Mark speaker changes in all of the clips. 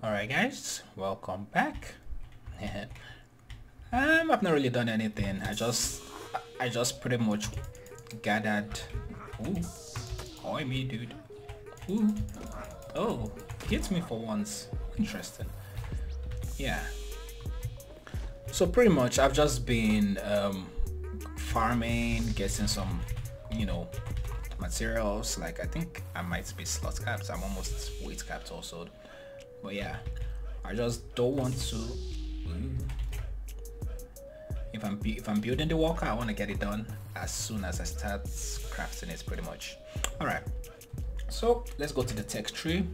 Speaker 1: Alright guys, welcome back. um, I've not really done anything. I just, I just pretty much gathered. Ooh, oh me, dude. Ooh, oh, hits me for once. Interesting. Yeah. So pretty much, I've just been um, farming, getting some, you know, materials. Like I think I might be slot capped. I'm almost weight capped also. But yeah, I just don't want to. If I'm if I'm building the walker, I want to get it done as soon as I start crafting it. Pretty much. All right. So let's go to the tech tree.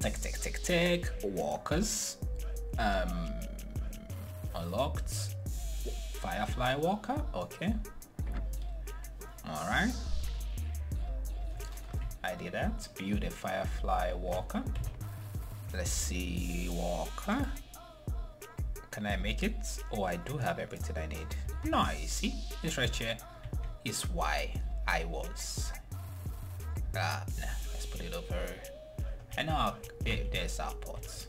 Speaker 1: Tech, tech, tech, tech. Walkers. Um, unlocked. Firefly walker. Okay. All right. I did that. Build a firefly walker. Let's see, walker. Can I make it? Oh, I do have everything I need. Nice. See, this right here is why I was. Ah, nah, let's put it over. And now there, there's our pots.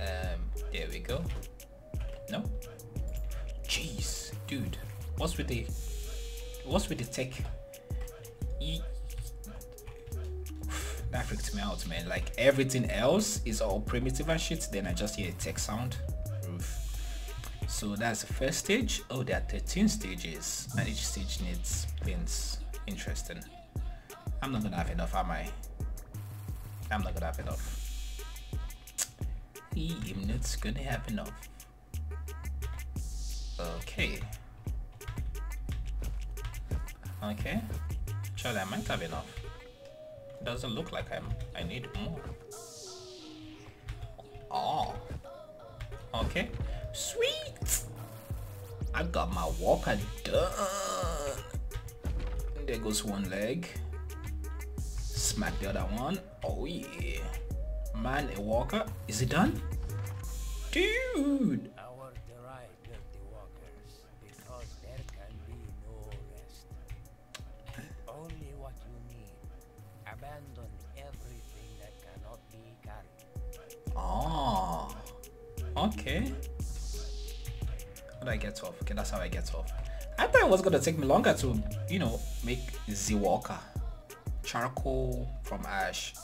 Speaker 1: Um, there we go. No. Jeez, dude, what's with the what's with the tech? That freaked me out man. Like everything else is all primitive and shit then i just hear a tech sound. So that's the first stage. Oh there are 13 stages. And each stage needs. Pins interesting. I'm not gonna have enough am i? I'm not gonna have enough. I'm not gonna have enough. Okay. Okay. Charlie, I might have enough doesn't look like I'm I need more. Oh. Okay. Sweet. I got my walker done. There goes one leg. Smack the other one. Oh yeah. Man, a walker. Is it done? Dude. Okay. How do I get off? Okay, that's how I get off. I thought it was gonna take me longer to, you know, make the walker. Charcoal from ash.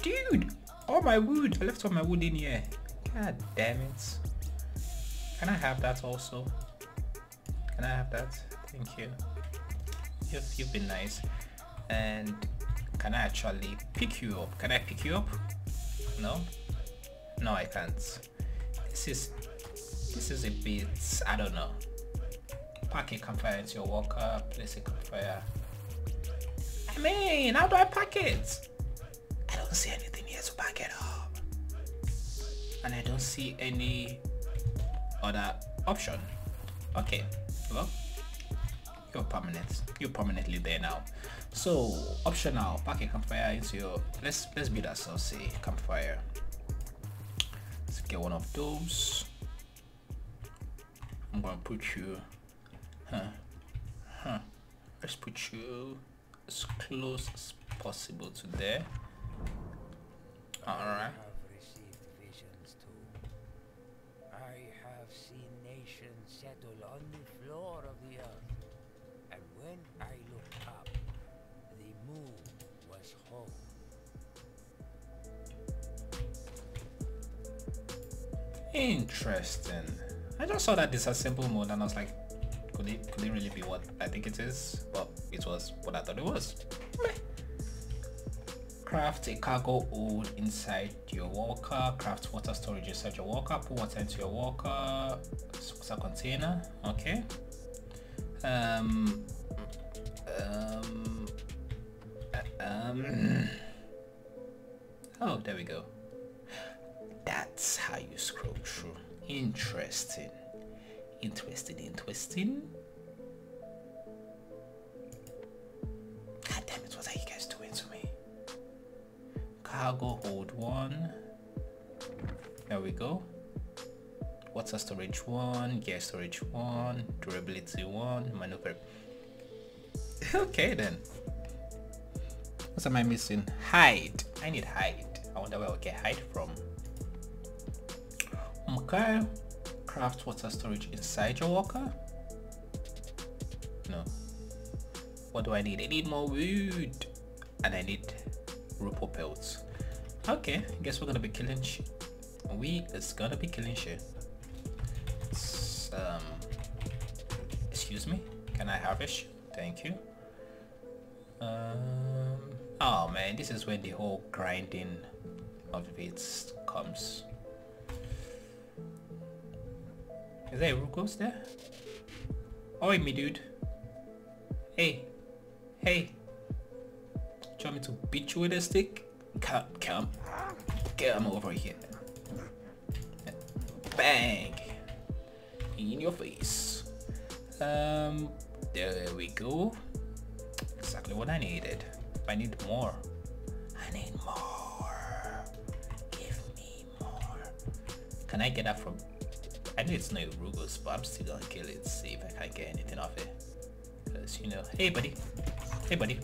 Speaker 1: Dude! All my wood! I left all my wood in here. God damn it. Can I have that also? Can I have that? Thank you. You've, you've been nice. And can I actually pick you up? Can I pick you up? No? No, I can't. This is this is a bit I don't know. Pack a campfire into your walker, uh, place a campfire. I mean, how do I pack it? I don't see anything here to pack it up. And I don't see any other option. Okay, well, you're permanent. You're permanently there now. So optional, pack a campfire into your let's let's build ourselves a campfire get one of those. I'm gonna put you, huh, huh. Let's put you as close as possible to there. All right. Interesting. I just saw that disassemble mode and I was like, could it could it really be what I think it is? But it was what I thought it was. Craft a cargo hold inside your walker. Craft water storage inside your walker. Put water into your walker. A container. Okay. Um. Um. Um. Oh, there we go. Interesting. Interesting, interesting. God damn it, what are you guys doing to me? Cargo hold one. There we go. Water storage one, gear storage one, durability one, maneuver. Okay then. What am I missing? Hide. I need hide. I wonder where we get hide from. Okay. Craft water storage inside your walker? No. What do I need? I need more wood. And I need rope pelts. Okay, I guess we're gonna be killing we is gonna be killing shit. Um excuse me, can I have harvest? Thank you. Um oh man, this is when the whole grinding of it comes. Is there a Rugos there? Oi me dude. Hey. Hey. Do you want me to beat you with a stick? Come, come. Come over here. Bang. In your face. Um, there we go. Exactly what I needed. I need more. I need more. Give me more. Can I get that from... I know it's not Rugos, but I'm still gonna kill it. See if I can get anything off it. Because, you know... Hey, buddy. Hey, buddy.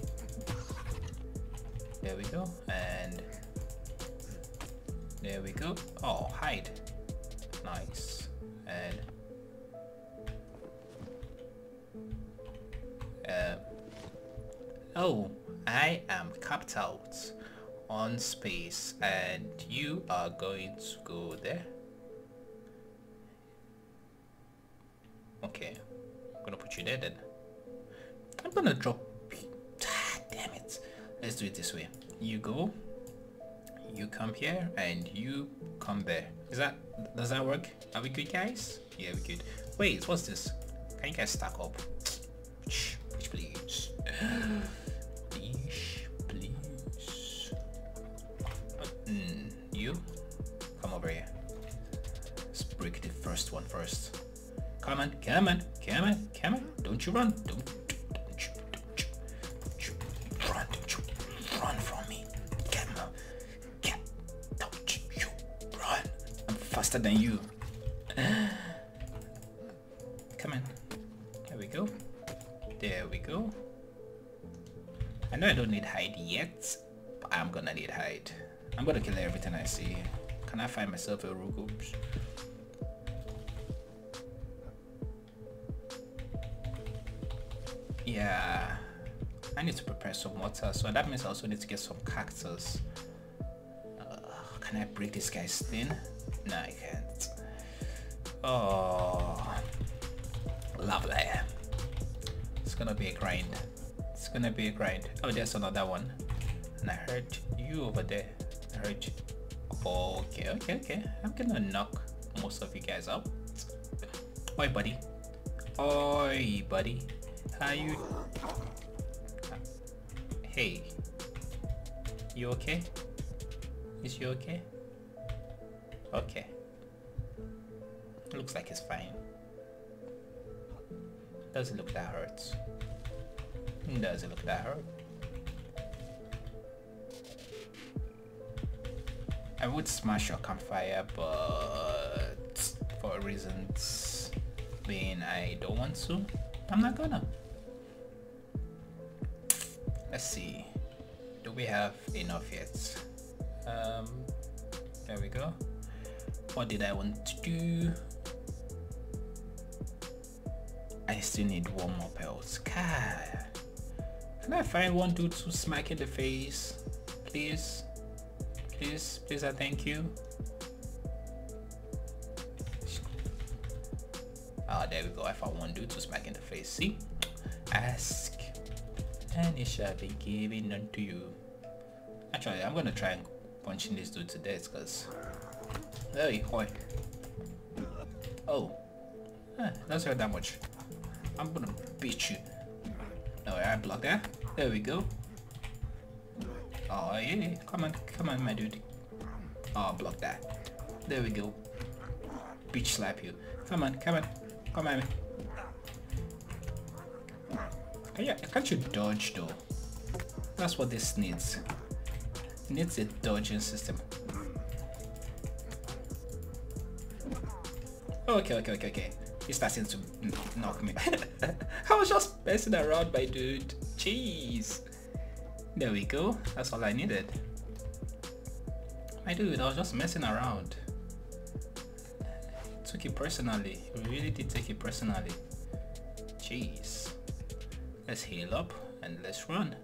Speaker 1: There we go. And... There we go. Oh, hide. Nice. And... Uh, oh, I am capped out on space and you are going to go there. Then. I'm gonna drop... Ah, damn it. Let's do it this way. You go, you come here, and you come there. Is that... Does that work? Are we good, guys? Yeah, we good. Wait, what's this? Can you guys stack up? please. please, please. You? Come over here. Let's break the first one first. Come on, come on. You run. Don't, don't you, don't you, don't you run, don't you run from me. Come on. Get, don't you run. I'm faster than you. Come on. There we go. There we go. I know I don't need hide yet, but I'm gonna need hide. I'm gonna kill everything I see. Can I find myself a Rugoops? Yeah. I need to prepare some water, so that means I also need to get some cactus. Uh, can I break this guy's skin? No, I can't. Oh, lovely. It's gonna be a grind. It's gonna be a grind. Oh, there's another one. And I heard you over there. I heard you. Okay, okay, okay. I'm gonna knock most of you guys out. Oi, buddy. Oi, buddy. How you? Hey. You okay? Is you okay? Okay. Looks like it's fine. Doesn't look that hurts. Doesn't look that hurt. I would smash your campfire, but for reasons being I don't want to, I'm not gonna. Let's see. Do we have enough yet? Um, there we go. What did I want to do? I still need one more pelts. God. Can I find one dude to smack in the face? Please? Please, please, I thank you. Ah, oh, there we go. I found one dude to smack in the face. See? Ask, and it shall be given unto you. Actually, I'm gonna try and punching this dude to death because. Hey, boy. Oh. Eh, that's hurt that much. I'm gonna beat you. No, I block that. There we go. Oh yeah, come on, come on, my dude. Oh, block that. There we go. Beach slap you. Come on, come on, come on. Oh, Can you, can't you dodge though? That's what this needs. It needs a dodging system. Okay, okay, okay, okay. He's starting to knock me. I was just messing around, my dude. Jeez. There we go. That's all I needed. My dude, I was just messing around. Took it personally. Really did take it personally. Jeez. Let's heal up and let's run.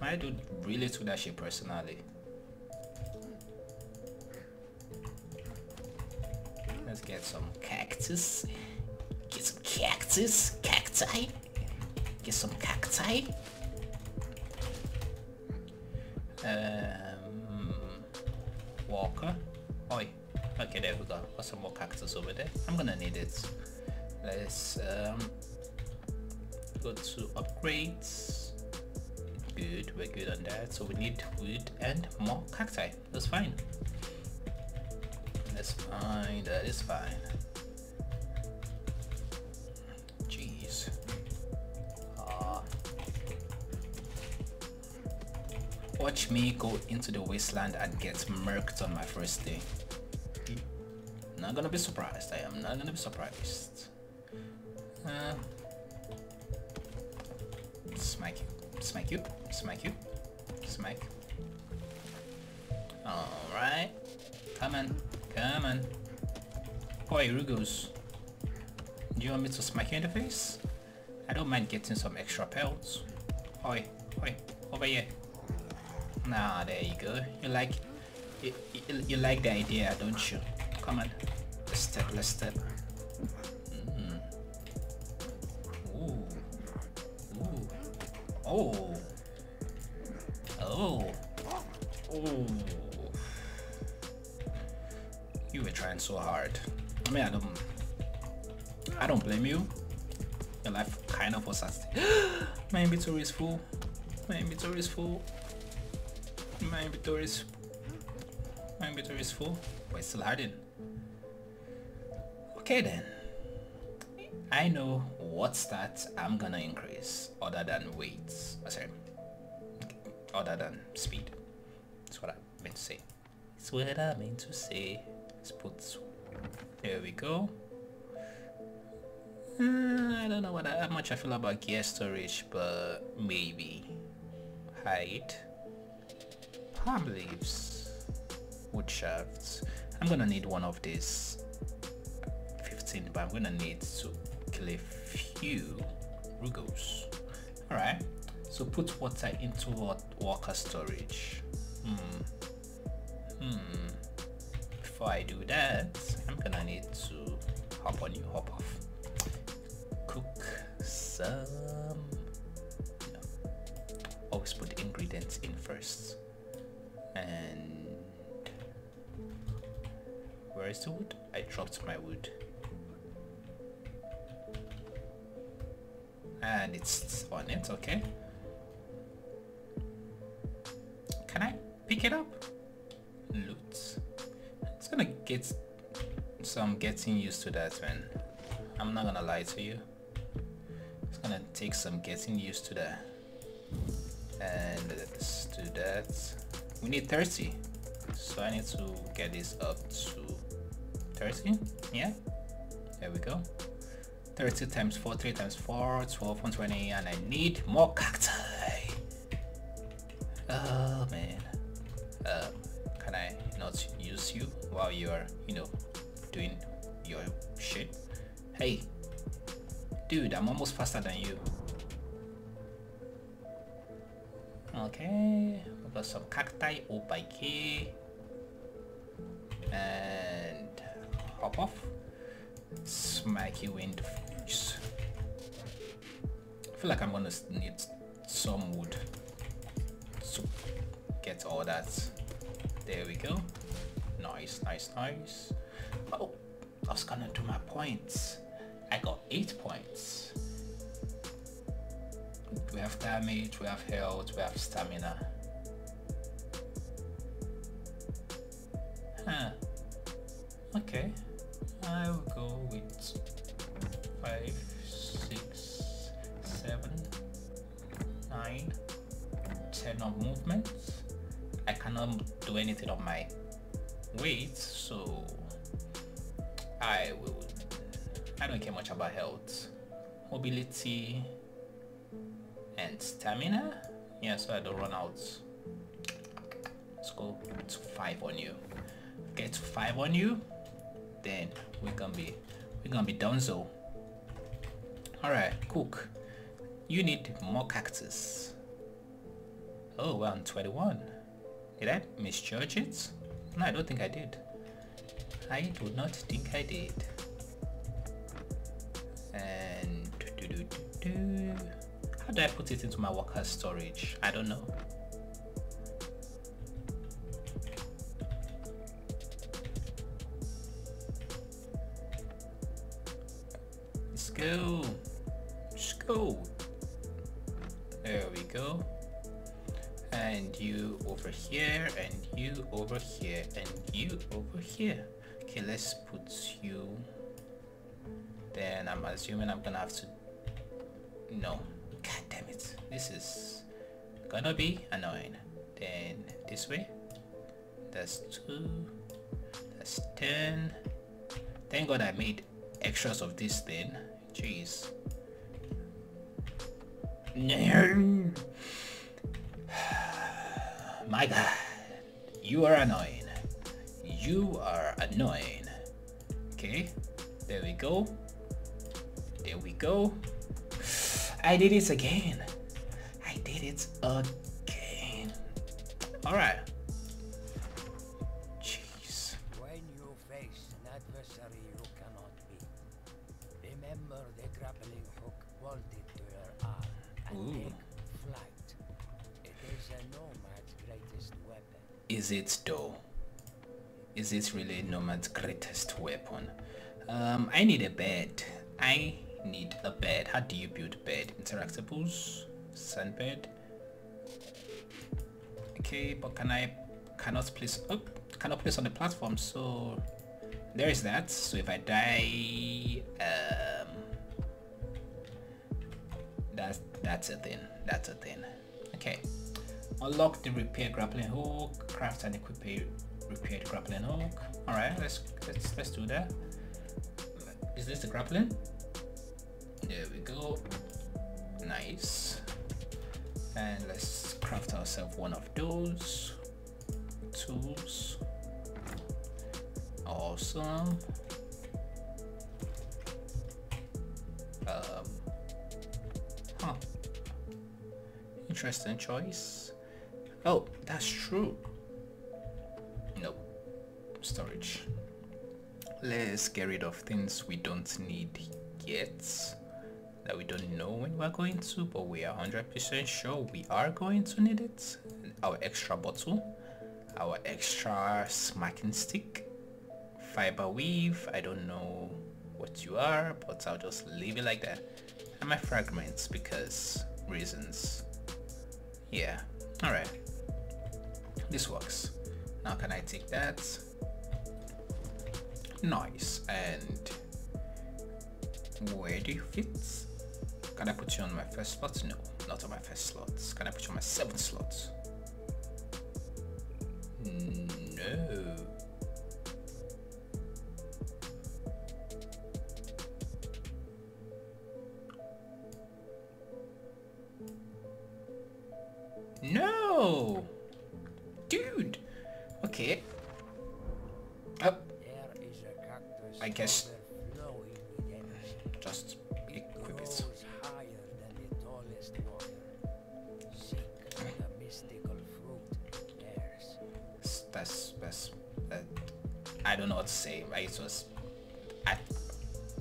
Speaker 1: My dude really to that shit personally. Let's get some cactus. Get some cactus. Cacti. Get some cacti. Um, walker. Oi. Okay, there we go. Got some more cactus over there. I'm gonna need it. Let's um, go to upgrades. Good, we're good on that. So we need wood and more cacti. That's fine. That's fine. That is fine. Jeez. Uh, watch me go into the wasteland and get murked on my first day. Not gonna be surprised. I am not gonna be surprised. Uh, smack you, smack you, smack you, smack. Alright. Come on, come on. Oi, Rugos. Do you want me to smack you in the face? I don't mind getting some extra pelts. Oi, oi, over here. Nah, there you go. You like, you, you, you like the idea, don't you? Come on. Let's step, let's step. Oh. Oh. Oh. You were trying so hard. I mean, I don't. I don't blame you. Your life kind of was at My inventory is full. My inventory is full. My inventory is. My inventory is full, but it's still hiding. Okay then. I know what stats I'm gonna increase other than weights. Oh, sorry. Other than speed. That's what I meant to say. It's what I meant to say. Let's put there we go. Uh, I don't know what how much I feel about gear storage, but maybe height, palm leaves, wood shafts. I'm gonna need one of these 15, but I'm gonna need to a few rugos. All right. So put water into what walker storage. Hmm. Hmm. Before I do that, I'm gonna need to hop on you, hop off cook some no. always put the ingredients in first and where is the wood i dropped my wood and it's on it okay. Can i pick it up? Loot. It's gonna get some getting used to that man. I'm not gonna lie to you. It's gonna take some getting used to that. And let's do that. We need 30 so I need to get this up to 30 yeah. There we go 30 times 4 3 times 4 12 120 and I need more cacti oh man uh, can I not use you while you're you know doing your shit hey Dude, I'm almost faster than you. Okay, we got some cacti up by key. And hop off. Smack you in the face. I feel like I'm gonna need some wood to get all that. There we go. Nice, nice, nice. Oh, I was gonna do my points. I got 8 points. We have damage, we have health, we have stamina. My weight, so I will I don't care much about health. Mobility and stamina. Yeah, so I don't run out Let's go to five on you. Get to five on you, then we're gonna be we're gonna be done so. Alright, cook. You need more cactus. Oh, we're on 21. Did I misjudge it? No, I don't think I did. I do not think I did. And do, do, do, how do I put it into my worker storage? I don't know. Let's go. Let's go. Here, and you over here, and you over here. Okay, let's put you. Then I'm assuming I'm gonna have to. No. God damn it. This is gonna be annoying. Then this way. That's two. That's ten. Thank God I made extras of this thing. Jeez. My god. You are annoying. You are annoying. Okay. There we go. There we go. I did it again. I did it again. Alright.
Speaker 2: Is
Speaker 1: really Nomad's greatest weapon? Um, I need a bed. I need a bed. How do you build bed? Interactables? Sand bed? Okay, but can I cannot place up cannot place on the platform so there is that. So if I die um that's that's a thing. That's a thing. Okay. Unlock the repair grappling hook, craft and equip repaired grappling hook. Alright, let's let's let's do that. Is this the grappling? There we go. Nice. And let's craft ourselves one of those tools. Awesome. Um, huh. Interesting choice. Oh, that's true. Storage. Let's get rid of things we don't need yet. That we don't know when we're going to, but we are 100% sure we are going to need it. Our extra bottle. Our extra smacking stick. Fiber weave. I don't know what you are, but I'll just leave it like that. And my fragments because reasons. Yeah. Alright. This works. Now can I take that? Nice. And where do you fit? Can I put you on my first slot? No, not on my first slot. Can I put you on my seventh slot? No. No! Dude! Okay. Guess- just equip it. That's, that's, that, I don't know what to say. Right? It was, I,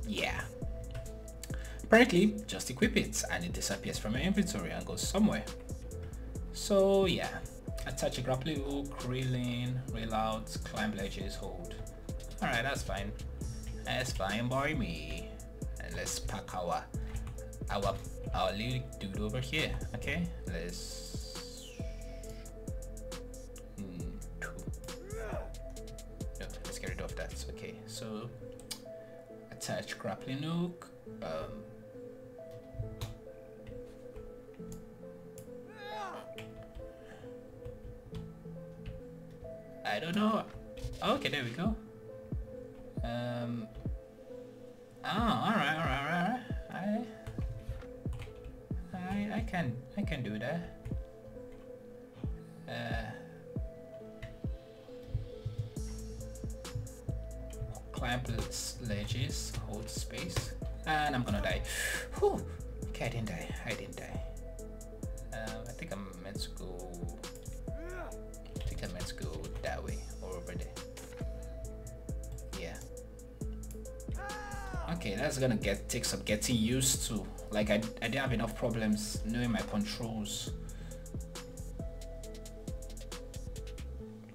Speaker 1: yeah. Apparently, just equip it and it disappears from your inventory and goes somewhere. So yeah, attach a grappling hook, rail in, rail out, climb ledges, hold. Alright, that's fine. That's fine by me. And let's pack our our our little dude over here. Okay, let's. Mm, two. No, let's get rid of that. Okay, so attach grappling hook. Um, I don't know. Okay, there we go. Um. Oh, alright, alright, alright, alright. I, I, I can, I can do that. Uh, clamp ledges, hold space, and I'm gonna die. Whew. Okay, I didn't die. I didn't die. Um, I think I'm meant to go. I think I'm meant to go Okay, that's gonna get take some getting used to. Like I, I didn't have enough problems knowing my controls.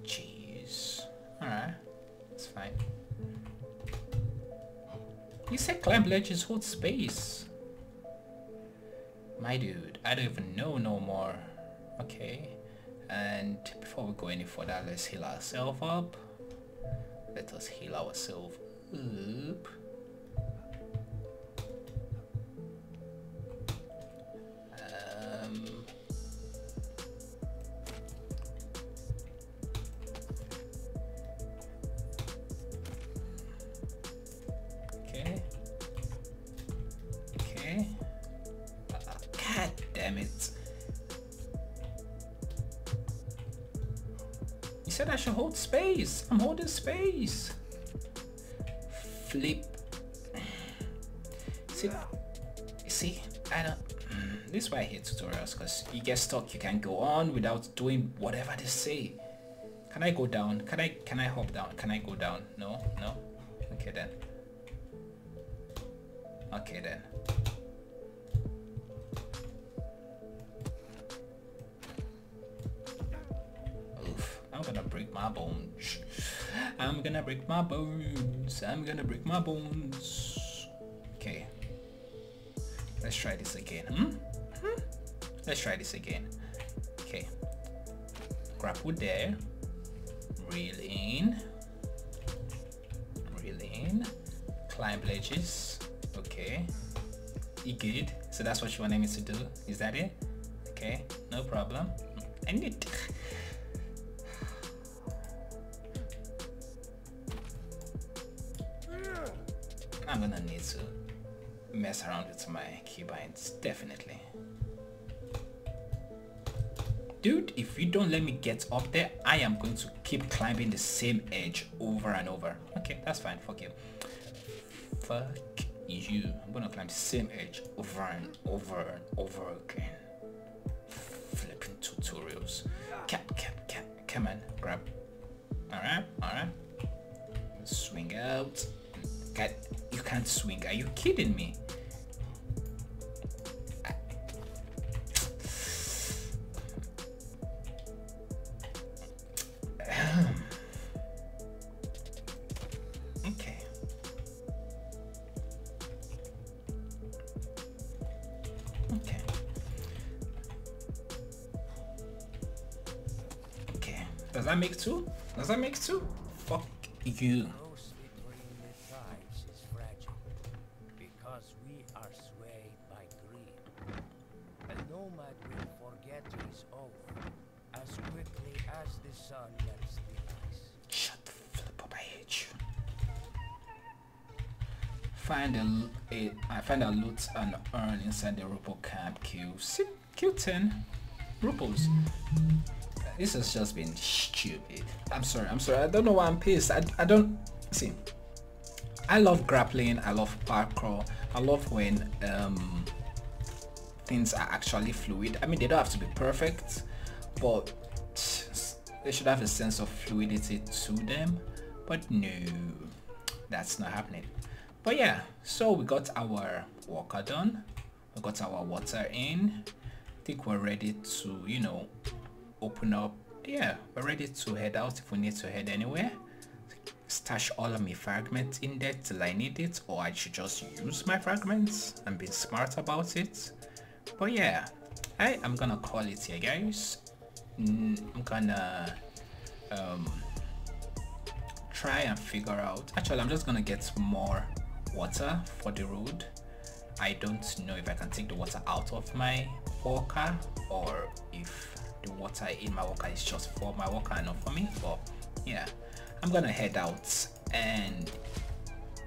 Speaker 1: Jeez. Alright. It's fine. You said climb ledges hold space. My dude, I don't even know no more. Okay. And before we go any further, let's heal ourselves up. Let us heal ourselves up. Damn it. You said I should hold space. I'm holding space. Flip. See, see, I don't. mm, This is why I hate tutorials because you get stuck. You can't go on without doing whatever they say. Can I go down? Can I can I hop down? Can I go down? No, no. Okay then. Okay then. Break my bones. I'm gonna break my bones. Okay. Let's try this again. Hmm? Hmm? Let's try this again. Okay. Grapple there. Reel in. Reel in. Climb ledges. Okay. You good? So that's what you wanted me to do? Is that it? Okay, no problem. I need let me get up there, I am going to keep climbing the same edge over and over. Okay, that's fine, fuck you. Fuck you. I'm gonna climb the same edge over and over and over again. Flipping tutorials. Cap, cap, cap, come on, grab. Alright, alright. Swing out. God, you can't swing. Are you kidding me?
Speaker 2: Ice.
Speaker 1: Shut the flip up, you. Find a, a I find a loot and earn inside the Rupu camp. Si- Q10 Rupus. This has just been stupid. I'm sorry, I'm sorry. I don't know why I'm pissed. I, I don't see. I love grappling. I love parkour. I love when um things are actually fluid. I mean, they don't have to be perfect, but they should have a sense of fluidity to them. But no, that's not happening. But yeah, so we got our walker done. We got our water in. I think we're ready to, you know, open up. Yeah, we're ready to head out if we need to head anywhere. Stash all of my fragments in there till I need it, or I should just use my fragments and be smart about it. But yeah, I am gonna call it here, guys. Mm, I'm gonna um, try and figure out. Actually, I'm just gonna get more water for the road. I don't know if I can take the water out of my walker or if the water in my walker is just for my walker and not for me. But yeah, I'm gonna head out and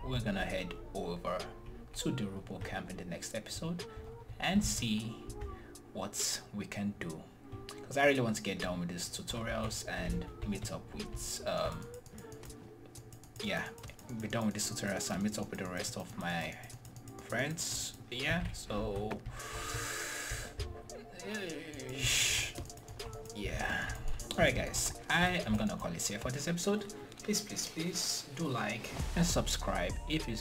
Speaker 1: we're gonna head over to the Rupu camp in the next episode and see what we can do because I really want to get down with these tutorials and meet up with um yeah be done with this tutorial so I meet up with the rest of my friends. Yeah, so yeah. Alright guys, I am gonna call it here for this episode. Please, please, please do like and subscribe if you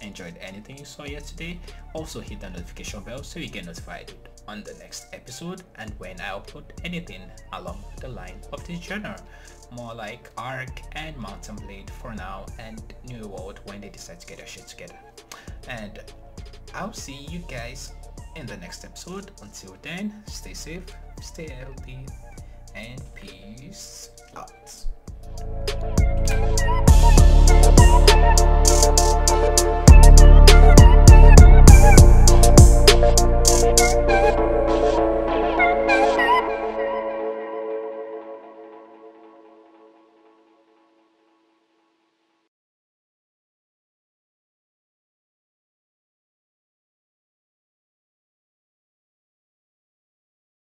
Speaker 1: enjoyed anything you saw yesterday. Also hit the notification bell so you get notified on the next episode and when I upload anything along the line of this genre. More like Ark and Mount and Blade for now and New World when they decide to get their shit together. And I'll see you guys in the next episode. Until then, stay safe, stay healthy, and peace out.